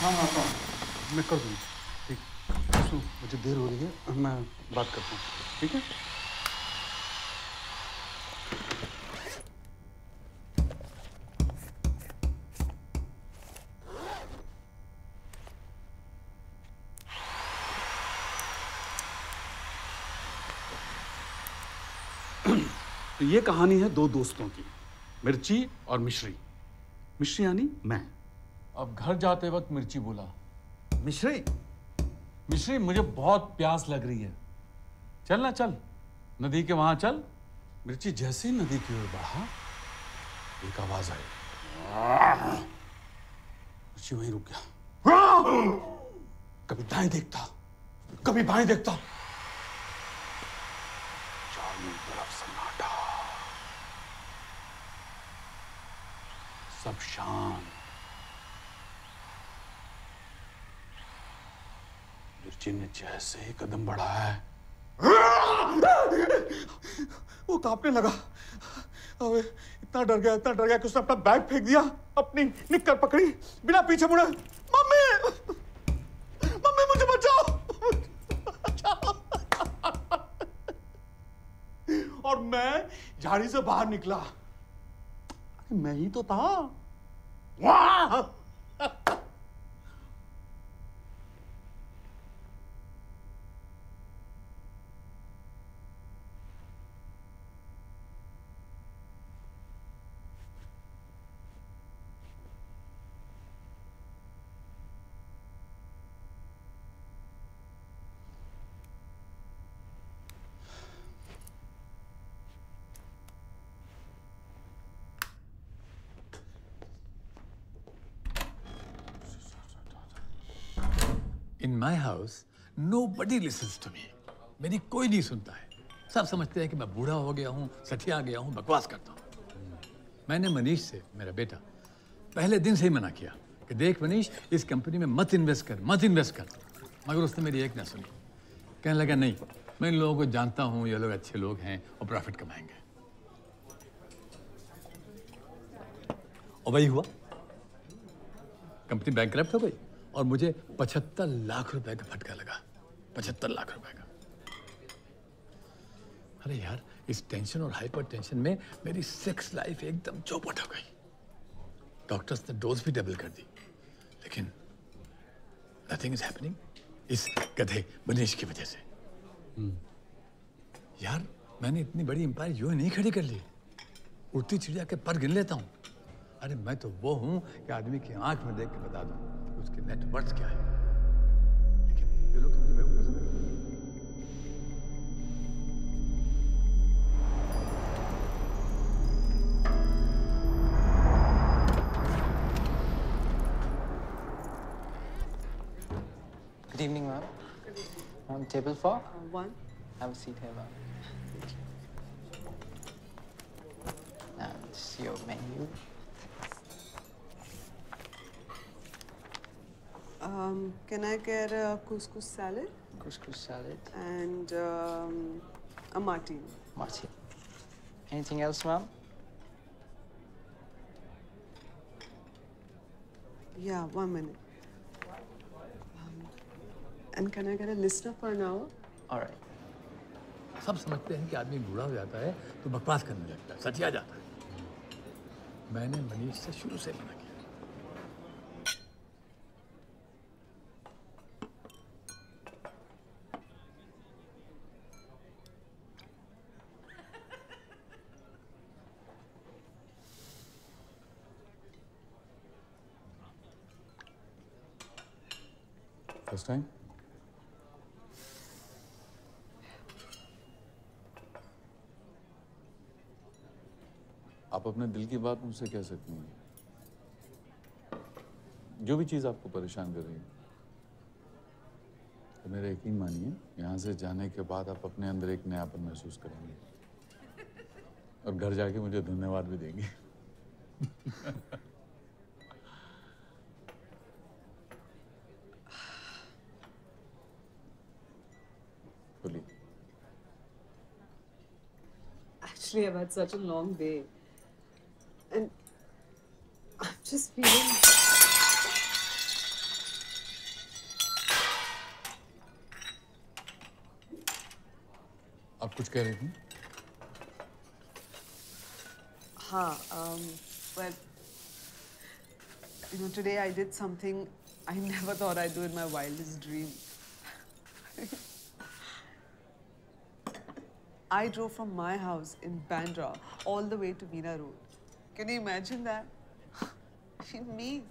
हाँ हाँ हाँ। मैं कर दूँगा। ठीक। सु, मुझे देर हो रही है। मैं बात करता हूँ। ठीक है? तो ये कहानी है दो दोस्तों की मिर्ची और मिश्री। मिश्री यानी मैं। अब घर जाते वक्त मिर्ची बोला। मिश्री? मिश्री मुझे बहुत प्यास लग रही है। चल ना चल। नदी के वहाँ चल। मिर्ची जैसे ही नदी की ओर बढ़ा एक आवाज़ आई। मिर्ची वहीं रुक गया। कभी दाएँ देखता कभी बाएँ देखता। सब शांत मिर्ची ने जैसे ही कदम बढ़ाया है वो कांपने लगा। अबे, इतना डर गया, इतना डर गया कि उसने अपना बैग फेंक दिया, अपनी निक्कर पकड़ी, बिना पीछे मुड़े। मम्मी! मम्मी, मुझे बचाओ। और मैं झाड़ी से बाहर निकला। मैं ही तो था। वाह! In house nobody to me मेरी कोई नहीं सुनता है। सब समझते हैं कि मैं बूढ़ा हो गया हूँ, सठिया गया हूँ, बकवास करता हूँ। मैंने मनीष से, मेरा बेटा, पहले दिन से ही मना किया कि देख मनीष, इस कंपनी में मत इन्वेस्ट कर, मत इन्वेस्ट कर। मगर उसने मेरी एक ना सुनी। कहने लगा, नहीं, मैं इन लोगों को जानता हूँ, ये लोग अच्छे लोग हैं और प्रॉफिट कमाएँगे. और वही हुआ। कंपनी बैंक हो गई। और मुझे पचहत्तर लाख रुपए का फटका लगा। पचहत्तर लाख रुपए का। अरे यार इस टेंशन और हाइपर टेंशन में मेरी सेक्स लाइफ एकदम चौपट हो गई। डॉक्टर्स ने डोज भी डबल कर दी। लेकिन नथिंग इज़ हैपनिंग इस गधे मनीष की वजह से। hmm. यार मैंने इतनी बड़ी एम्पायर यूँ ही नहीं खड़ी कर ली। उड़ती चिड़िया के पर गिन लेता हूँ। अरे मैं तो वो हूँ कि आदमी की आँख में देख के बता दूँ। उसकी नेट वर्थ क्या है लेकिन ये लोग तो मुझे बेवकूफ समझते हैं। Good evening, ma'am. On table four. One. Have a seat here, ma'am. And this is your menu. Um, can I get a couscous salad Couscous salad. and um, a martini? Martin. Anything else, ma'am? Yeah, one minute. Um, and can I get a listener for an hour? All right. सब समझते हैं कि आदमी बूढ़ा हो जाता है तो बकवास करने लगता है सचिया जाता है मैंने मनीष से शुरू से मना किया टाइम आप अपने दिल की बात मुझसे कह सकती हैं। जो भी चीज़ आपको परेशान कर रही है तो मेरा यकीन मानिए, यहाँ से जाने के बाद आप अपने अंदर एक नयापन महसूस करेंगे। और घर जाके मुझे धन्यवाद भी देंगे। बोलिए Actually, I've had such a long day. And Just feeling. आप कुछ कह रही थी Huh. Um, well, you know, today I did something I never thought I'd do in my wildest dream. I drove from my house in Bandra all the way to Meena Road. Can you imagine that? Me.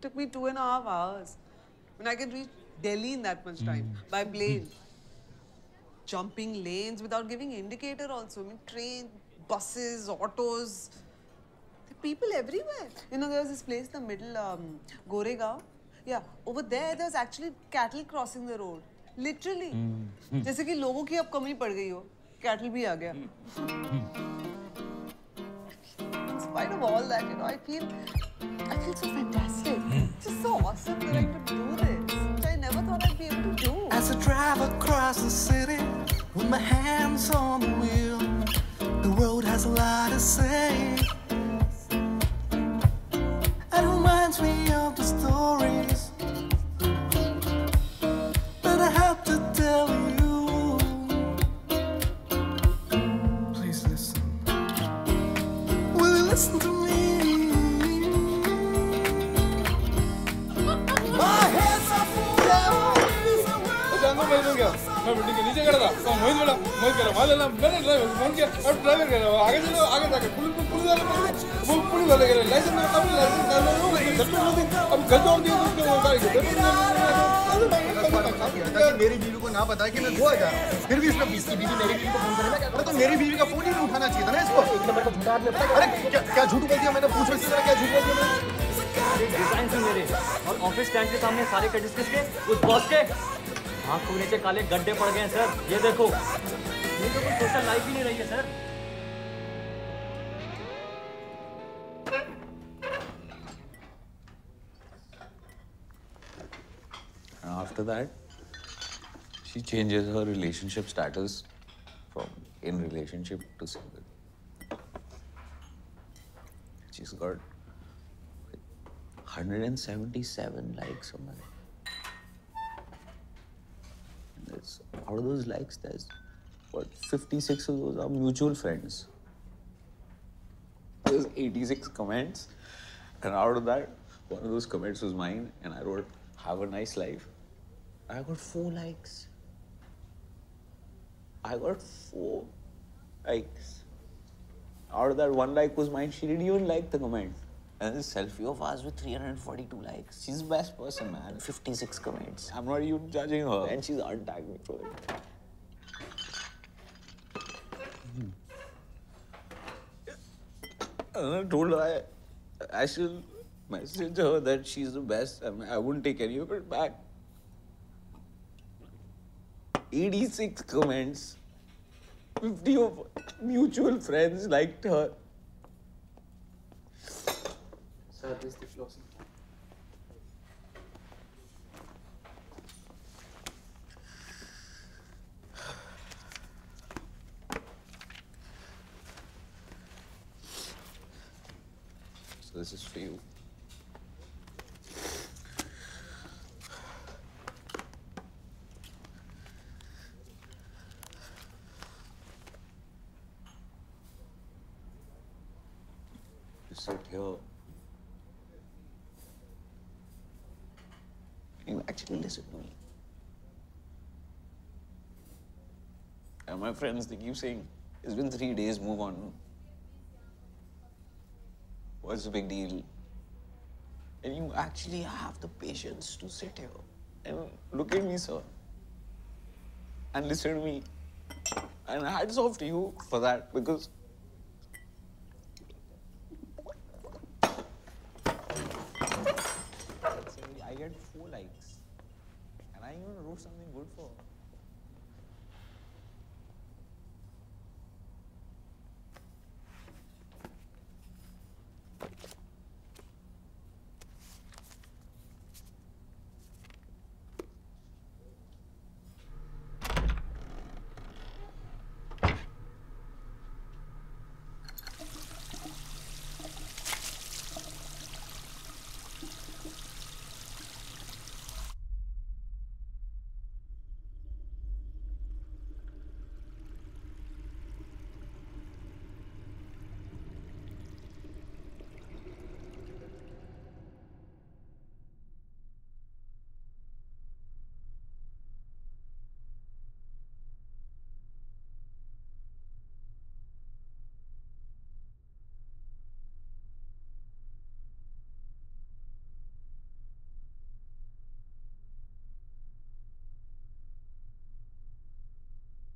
Took me two and a half hours. When I can reach Delhi in that much time by plane. Jumping lanes without giving indicator also. I mean, train, buses, autos. There are people everywhere. You know, there was this place in the middle, um, Goregaon. Yeah, over there, there was actually cattle crossing the road. Literally. जैसे कि लोगों की अब कमी पड़ गई हो cattle भी आ गया spite of all that, you know, I feel I feel so fantastic. It's just so awesome that I could do this, which I never thought I'd be able to do. As I drive across the city with my hands listen to me. My hands are full of ನಿಜ ಕಡದ ಮೊಯ್ದು ಬೇಡ ಮೊಯ್ದು ಕರ ಮೊದಲೆಲ್ಲ ಬೇಡ driver ಮೊನ್ಗೆ driver ಕರ ಆಗದಿಲ್ಲ ಆಗದಾಗ ಕುಳಿ ಕುಳಿ ಕುಳಿ ಕುಳಿ ಬರಲಾಗ licence ತಮ್ಮ licence ತಮ್ಮ ಗದ್ದೋಡ್ದು ಗದ್ದೋಡ್ದು ಗದ್ದೋಡ್ದು को मेरा को बीवी को ना पता है कि मैं गोवा जा रहा हूँ। फिर भी इसने इसकी बीवी मेरी बीवी को फ़ोन करे मैं कहता तो मेरी बीवी का फ़ोन ही नहीं उठाना चाहिए था ना इसको? एक नंबर का झूठा आदमी अरे क्या क्या झूठ बोल दिया मैंने पूछ रही क्या झूठ बोल दिया डिज़ाइन थे मेरे और ऑफ़िस स्टैंड के सामने सारे कटिस किसके? उस बॉस के। आँख खुलने से काले गड्ढे पड़ गए हैं सर ये देखो। ये तो कोई सोशल लाइफ ही नहीं रही है sir after that, she changes her relationship status from in relationship to single. She's got 177 likes on my. Out of those likes, there's what 56 of those are mutual friends. There's 86 comments, and out of that, one of those comments was mine, and I wrote, "Have a nice life." I got four likes. I got four likes. Out of that, one like was mine. She didn't even like the comment. And this selfie of ours with 342 likes. She's the best person, man. 56 comments. I'm not even judging her. And she's untagged me for it. And I told her I, I should message her that she's the best. I, mean, I wouldn't take any of it back. 86 comments. 50 of mutual friends liked her. Sir, this is the floor. So this is for you. You sit here. You actually listen to me. And my friends, they keep saying, it's been three days, move on. What's the big deal? And you actually have the patience to sit here and look at me, sir, and listen to me. And hats off to you for that because. I get four likes, and I even wrote something good for.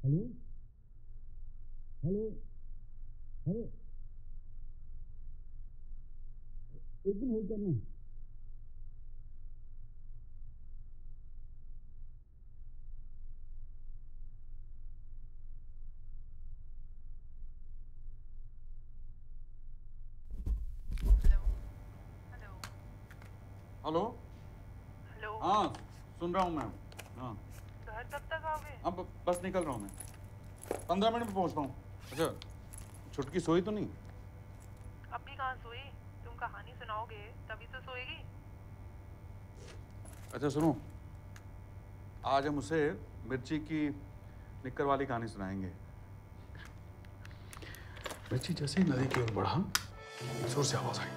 Hello? Hello? Hello? एक दिन hold करना hello. Hello. हाँ सुन रहा हूँ मैं घर कब तक आओगे? अब बस निकल रहा हूँ मैं। पंद्रह मिनट में पहुँचता हूँ। अच्छा छुटकी सोई तो नहीं? अभी कहाँ सोई? तुम कहानी सुनाओगे तभी तो सोएगी। अच्छा सुनो। आज हम उसे मिर्ची की निक्कर वाली कहानी सुनाएँगे। मिर्ची जैसे ही नदी की ओर बढ़ा ज़ोर से आवाज़ आई।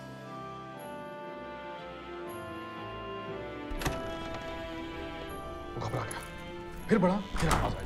घबरा गया। फिर बढ़ा फिर आवाज़ आई